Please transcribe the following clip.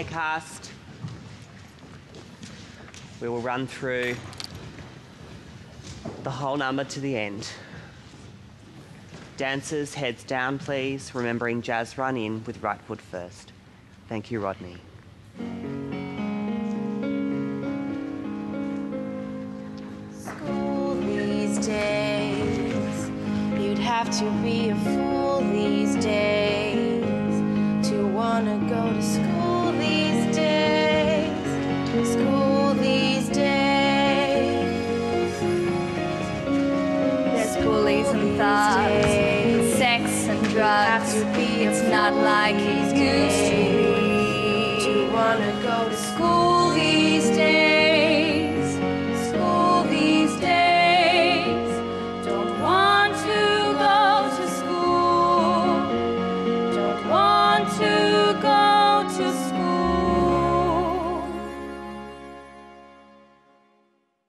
Cast. We will run through the whole number to the end. Dancers, heads down, please, remembering jazz run in with right foot first. Thank you, Rodney. School these days, you'd have to be a fool these days to wanna go to school and thugs, sex and drugs. It's not like he's used to days be. To wanna go to school these days.